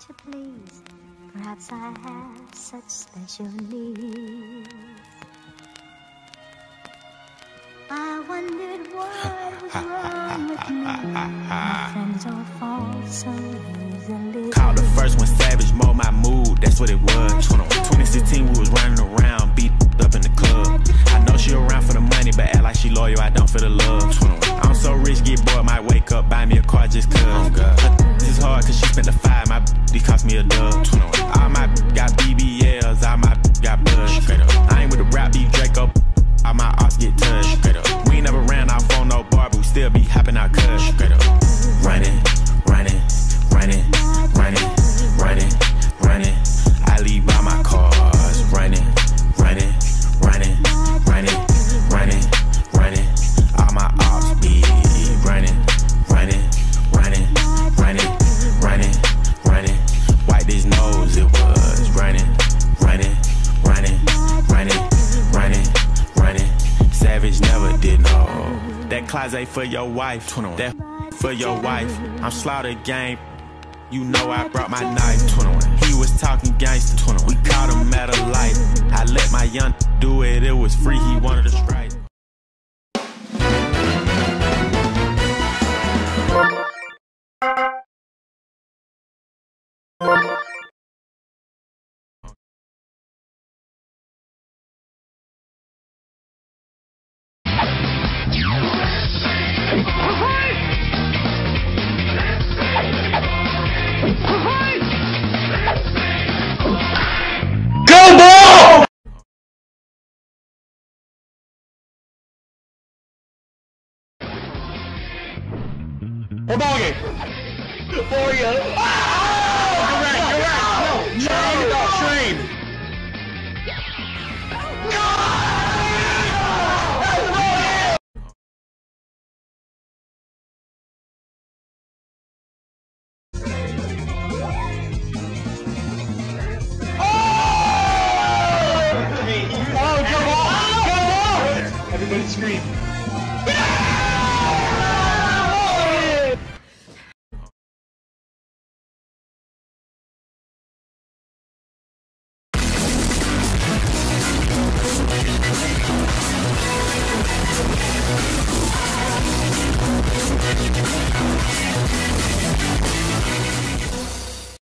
to please. Perhaps I have such special needs. I wondered what was wrong with me. My friends all fall so easily. Called the first one savage, mold my mood, that's what it was. 2016, we was running around, beat up in the club. I know she around for the money, but act like she loyal, I don't feel the love. I'm so rich, get bored, might wake up, buy me a car just cuz. This is hard, cause she spent the me a dub. That closet for your wife, that for your wife. I'm slaughter gang. You know I brought my knife. He was talking gangster. We caught him at a light. I let my young do it. It was free. He wanted to strike. Hold on again. For you. Right, you're right. No, train, no, train. Oh, come on! Come on! Everybody scream.